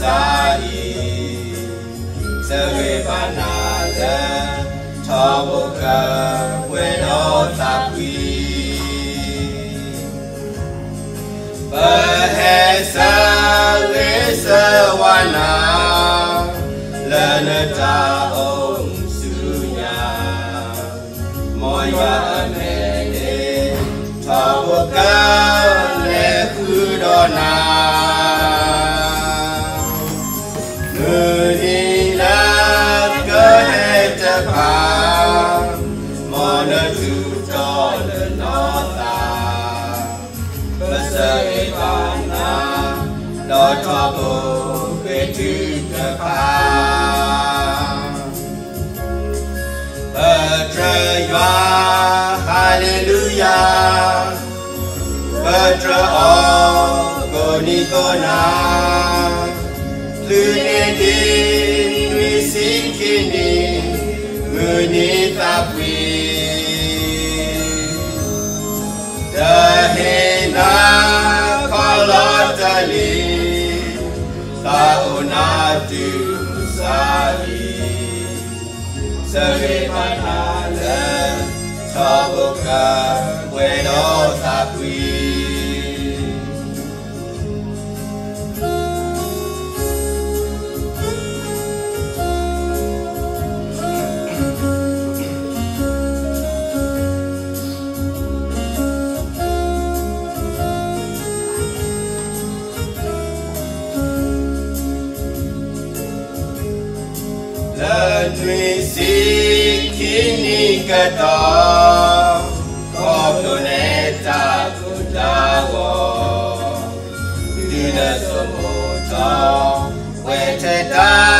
musai Sewe banada Tabuka Bueno tapi Bahasa Lesa wana Bertrao Gonikona Lunedin Wisikini Munitapi Dahena Kolotali Taunatu Musali Seripan Halem Tabuka Lentuisi kini kata Koptoneta kutawo. Dina semuta Weteta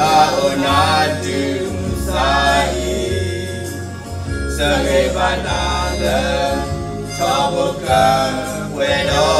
Taunatu musai Sereban ale Tabuka Weno tapi